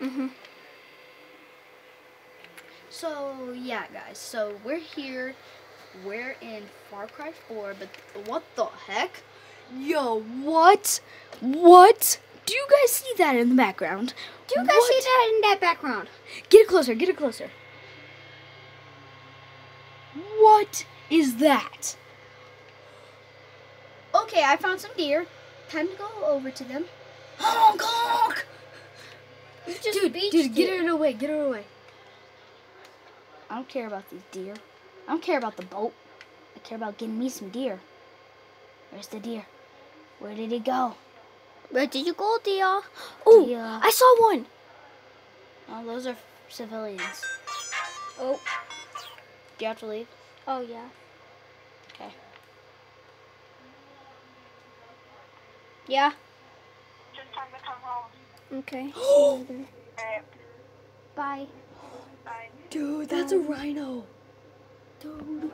Mm-hmm. So yeah, guys. So we're here. We're in Far Cry 4, but what the heck? Yo, what? What? Do you guys see that in the background? Do you guys What? see that in that background? Get it closer. Get it closer. What is that? Okay, I found some deer. Time to go over to them. Honk honk! You just Dude, dude, get her away. Get her away. I don't care about these deer. I don't care about the boat. I care about getting me some deer. Where's the deer? Where did he go? Where did you go, dear? Oh, I saw one. Oh, those are civilians. Oh, Do you have to leave? oh yeah. Okay. Yeah. Just time to come home. Okay. See you later. Alright, Bye. bye. Dude, that's a um, rhino. Dude.